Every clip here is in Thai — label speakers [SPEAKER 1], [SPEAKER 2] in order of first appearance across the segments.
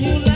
[SPEAKER 1] you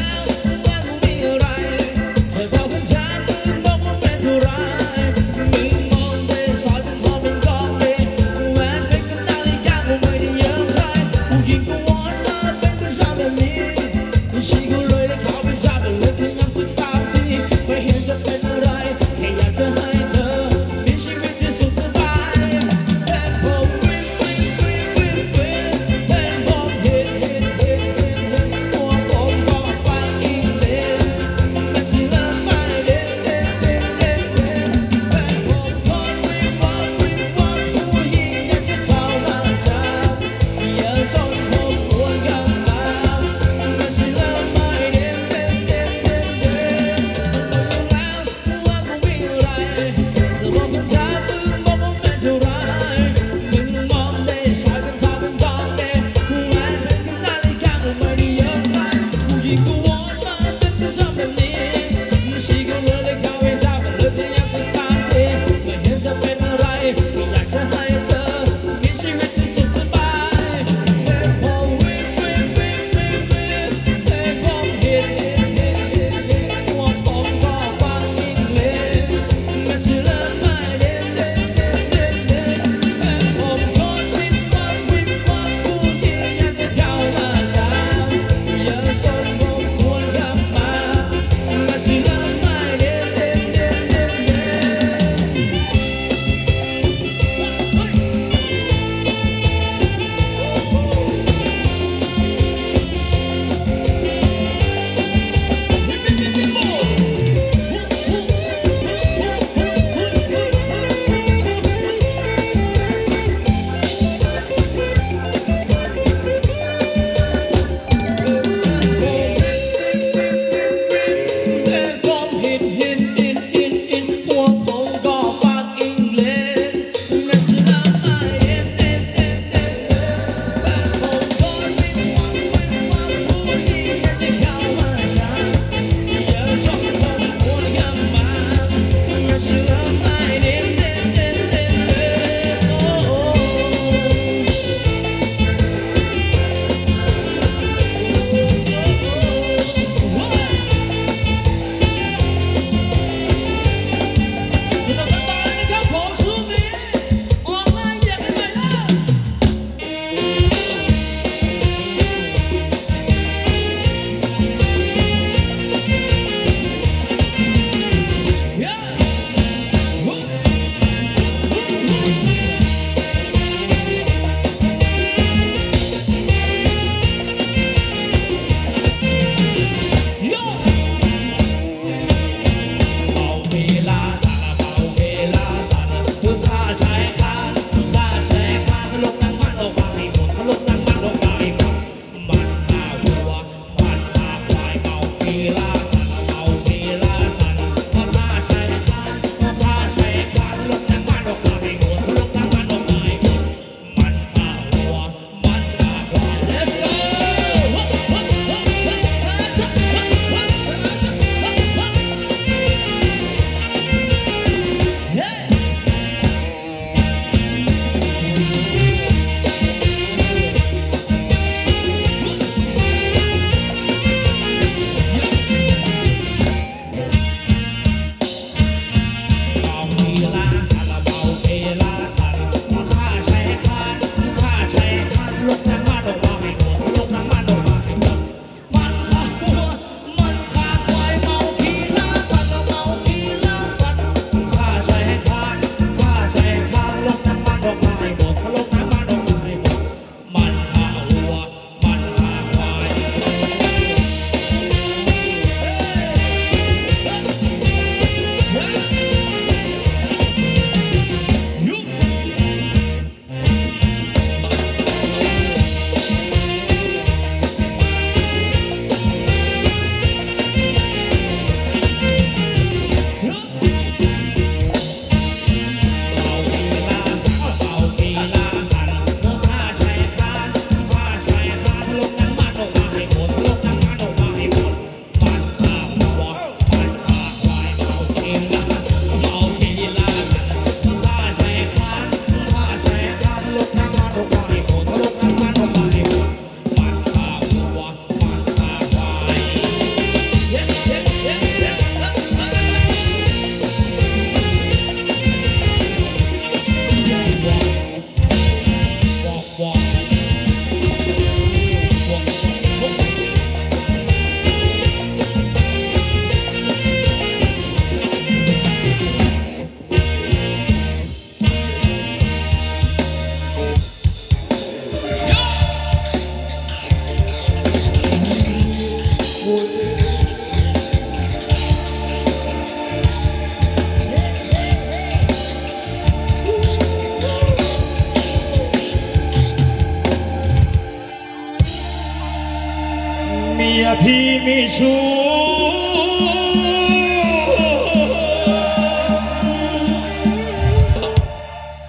[SPEAKER 1] มียพี่มีชู้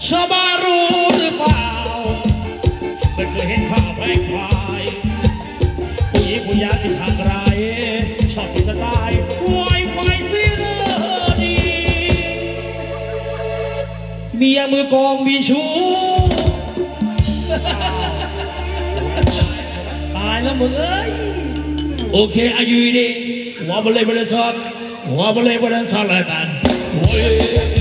[SPEAKER 1] ชาวบ้านรู้หรือเปล่าแต่เคยเห็นข่าวแพร่ควายผู้หญิงม่ช่างร้าติจะตายไวไฟสิ้นดีเมียมือกองมีชู้ตายแล้วมึงเอ้ย Okay, are you ready? Wobble, wobble, wobble, wobble, wobble, wobble, wobble, wobble, wobble, wobble,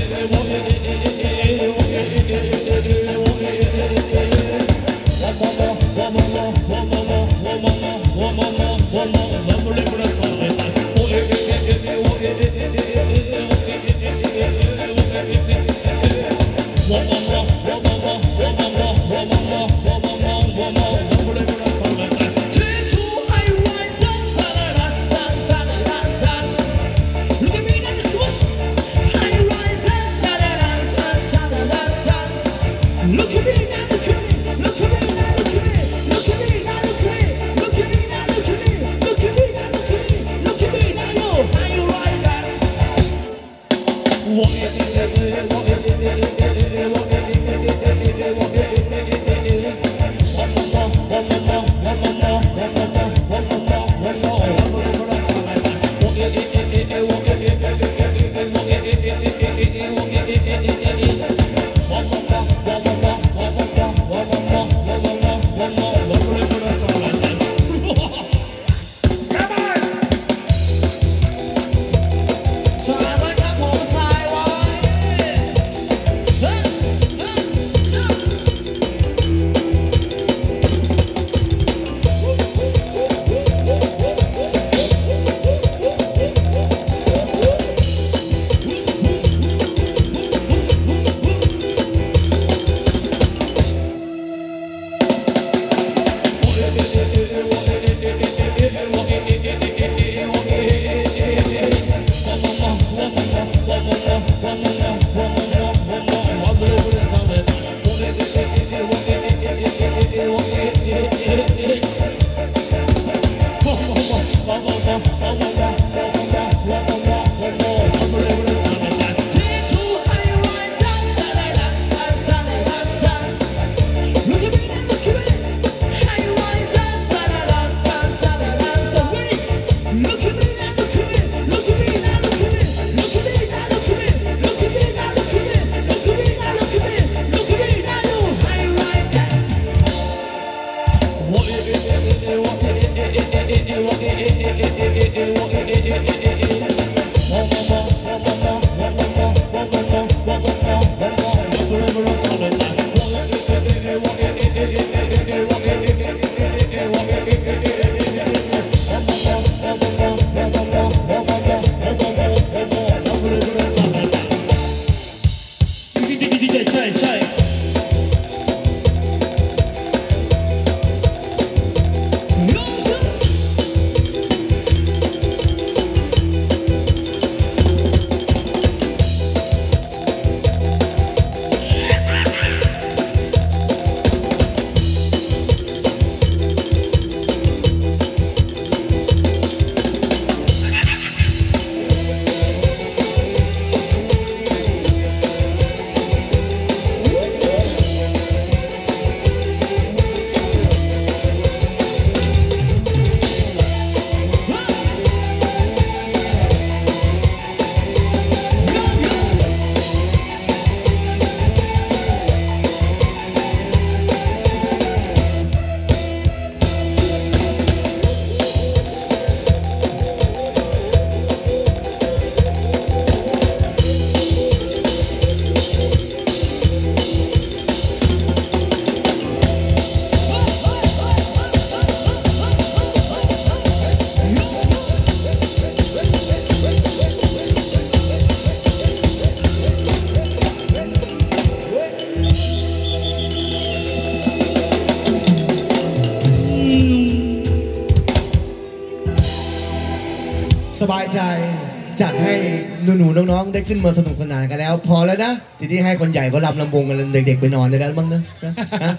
[SPEAKER 2] หนูๆน้องๆ ได้ขึ้นมาสนุกสนานกันแล้ว พอแล้วนะ ทีนี้ให้คนใหญ่ก็รำลำวงกันเด็กๆไปนอนได้แล้วบ้างนะนะนะ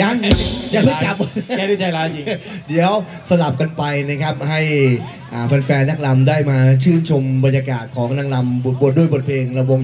[SPEAKER 2] ยังยังไม่จับ
[SPEAKER 3] แกนี่ใจร้ายจริง
[SPEAKER 2] เดี๋ยวสลับกันไปนะครับให้อ่าแฟนๆนักรำได้มาชื่นชมบรรยากาศของนางรำบทบทด้วยบทเพลงระวง